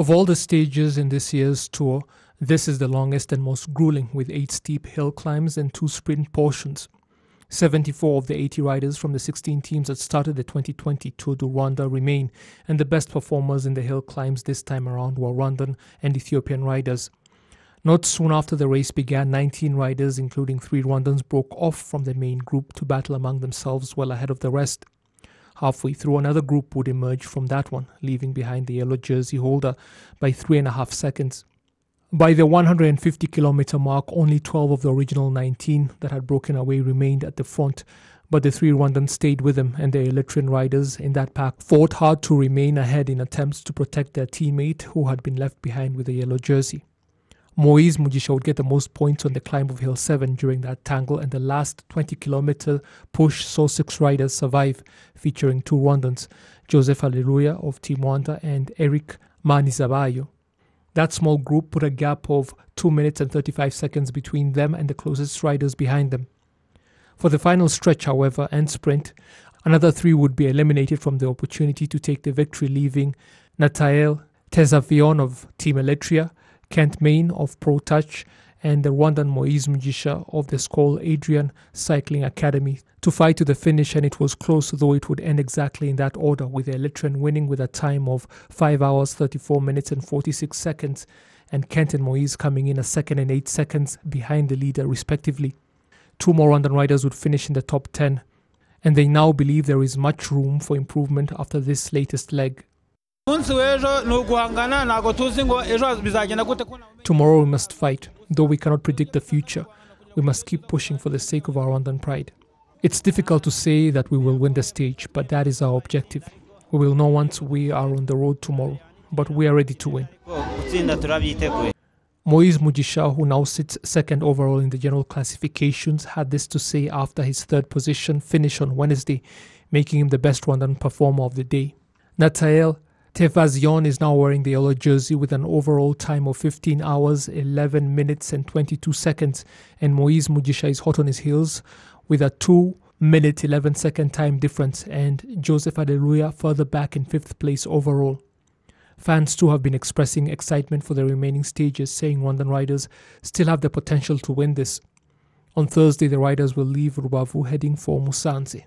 Of all the stages in this year's tour, this is the longest and most grueling, with eight steep hill climbs and two sprint portions. 74 of the 80 riders from the 16 teams that started the 2020 Tour du Rwanda remain, and the best performers in the hill climbs this time around were Rwandan and Ethiopian riders. Not soon after the race began, 19 riders, including three Rwandans, broke off from the main group to battle among themselves well ahead of the rest. Halfway through, another group would emerge from that one, leaving behind the yellow jersey holder by three and a half seconds. By the 150 kilometer mark, only 12 of the original 19 that had broken away remained at the front, but the three Rwandans stayed with them, and the Eritrean riders in that pack fought hard to remain ahead in attempts to protect their teammate who had been left behind with the yellow jersey. Moise Mugisha would get the most points on the climb of Hill 7 during that tangle, and the last 20 kilometer push saw six riders survive, featuring two Rwandans, Joseph Areruya of Team Rwanda and Eric Manizabayo. That small group put a gap of 2 minutes and 35 seconds between them and the closest riders behind them. For the final stretch, however, and sprint, another three would be eliminated from the opportunity to take the victory, leaving Natnael Tesfazion of Team Eritrea, Kent Main of Pro Touch, and the Rwandan Moise Mugisha of the Skol Adrien Cycling Academy to fight to the finish, and it was close, though it would end exactly in that order, with Eritrean winning with a time of 5 hours, 34 minutes, and 46 seconds, and Kent and Moise coming in a second and 8 seconds behind the leader, respectively. Two more Rwandan riders would finish in the top 10, and they now believe there is much room for improvement after this latest leg. Tomorrow we must fight. Though we cannot predict the future, we must keep pushing for the sake of our Rwandan pride. It's difficult to say that we will win the stage, but that is our objective. We will know once we are on the road tomorrow, but we are ready to win. Moise Mugisha, who now sits second overall in the general classifications, had this to say after his third position finish on Wednesday, making him the best Rwandan performer of the day. Natnael Tesfazion is now wearing the yellow jersey with an overall time of 15 hours, 11 minutes, and 22 seconds. And Moise Mugisha is hot on his heels with a 2 minute 11 second time difference, and Joseph Areruya further back in fifth place overall. Fans too have been expressing excitement for the remaining stages, saying Rwandan riders still have the potential to win this. On Thursday, the riders will leave Rubavu heading for Musanze.